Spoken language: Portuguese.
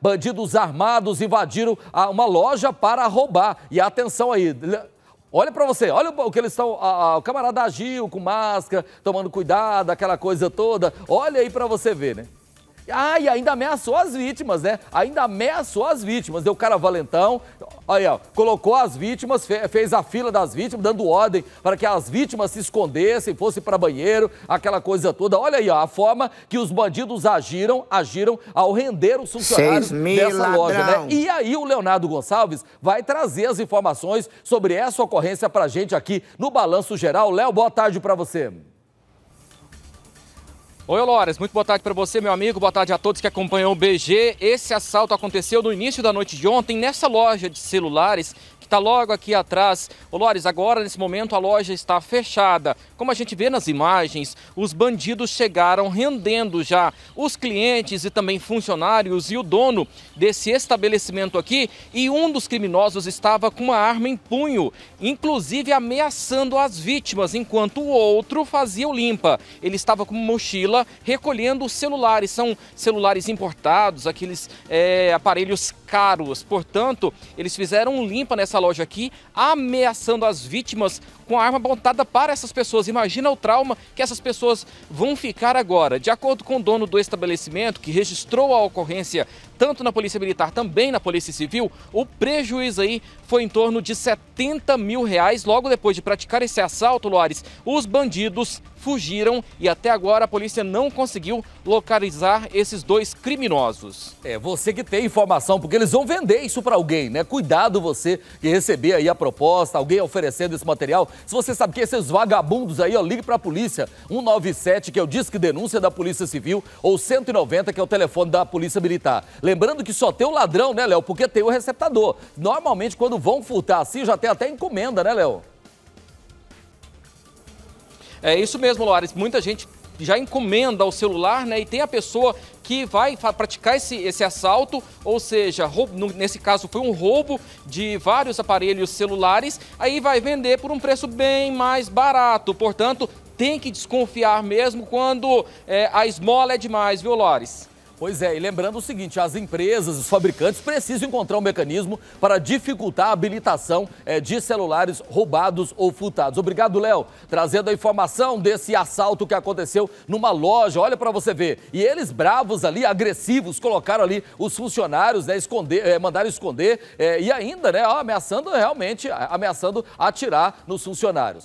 Bandidos armados invadiram uma loja para roubar. E atenção aí, Olha para você, olha o que eles estão. o camarada agiu com máscara, tomando cuidado, aquela coisa toda. Olha aí para você ver, né? Ah, e ainda ameaçou as vítimas, né? Ainda ameaçou as vítimas. Deu cara valentão. Aí, ó, colocou as vítimas, fez a fila das vítimas, dando ordem para que as vítimas se escondessem, fossem para banheiro, aquela coisa toda. Olha aí, ó, a forma que os bandidos agiram, agiram ao render os funcionários dessa ladrão. loja, né? E aí o Leonardo Gonçalves vai trazer as informações sobre essa ocorrência para gente aqui no Balanço Geral. Léo, boa tarde para você. Oi, Lores, muito boa tarde para você, meu amigo. Boa tarde a todos que acompanham o BG. Esse assalto aconteceu no início da noite de ontem nessa loja de celulares está logo aqui atrás. Ô Lores, agora nesse momento a loja está fechada. Como a gente vê nas imagens, os bandidos chegaram rendendo já os clientes e também funcionários e o dono desse estabelecimento aqui. E um dos criminosos estava com uma arma em punho, inclusive ameaçando as vítimas, enquanto o outro fazia o limpa. Ele estava com uma recolhendo celulares. São celulares importados, aqueles é, aparelhos caros. Portanto, eles fizeram um limpa nessa loja aqui, ameaçando as vítimas com a arma apontada para essas pessoas. Imagina o trauma que essas pessoas vão ficar agora. De acordo com o dono do estabelecimento, que registrou a ocorrência tanto na Polícia Militar, também na Polícia Civil, o prejuízo aí foi em torno de 70 mil reais. Logo depois de praticar esse assalto, Loares, os bandidos fugiram e até agora a polícia não conseguiu localizar esses dois criminosos. É, você que tem informação, porque eles vão vender isso para alguém, né? Cuidado você que receber aí a proposta, alguém oferecendo esse material. Se você sabe que esses vagabundos aí, ó, ligue para a polícia, 197, que é o disque denúncia da Polícia Civil, ou 190, que é o telefone da Polícia Militar. Lembrando que só tem o ladrão, né, Léo? Porque tem o receptador. Normalmente, quando vão furtar assim, já tem até encomenda, né, Léo? É isso mesmo, Loares. Muita gente já encomenda o celular, né? E tem a pessoa que vai praticar esse, esse assalto, ou seja, roubo, nesse caso foi um roubo de vários aparelhos celulares, aí vai vender por um preço bem mais barato. Portanto, tem que desconfiar mesmo quando é, a esmola é demais, viu, Lores? Pois é, e lembrando o seguinte, as empresas, os fabricantes precisam encontrar um mecanismo para dificultar a habilitação é, de celulares roubados ou furtados. Obrigado, Léo, trazendo a informação desse assalto que aconteceu numa loja, olha para você ver. E eles bravos ali, agressivos, colocaram ali os funcionários, né, esconder, é, mandaram esconder é, e ainda, né, ameaçando realmente, ameaçando atirar nos funcionários.